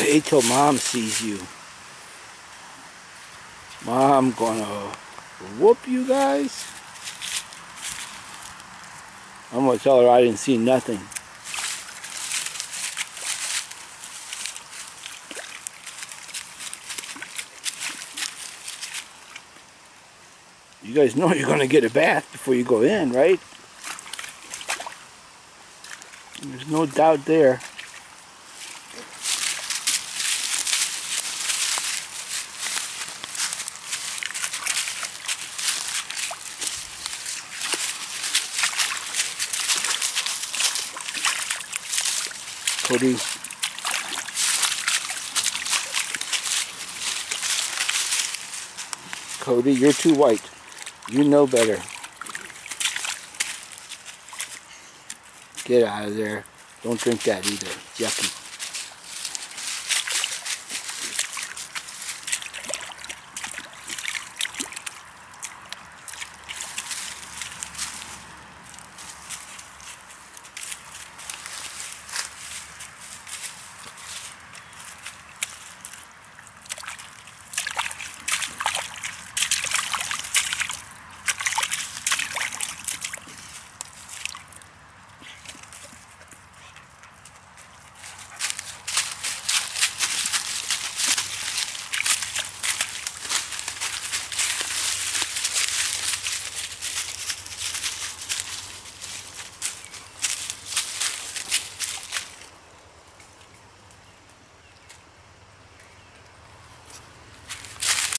Wait till mom sees you. Mom gonna whoop you guys. I'm gonna tell her I didn't see nothing. You guys know you're gonna get a bath before you go in, right? There's no doubt there. Kody. Kody, you're too white. You know better. Get out of there. Don't drink that either. Yucky.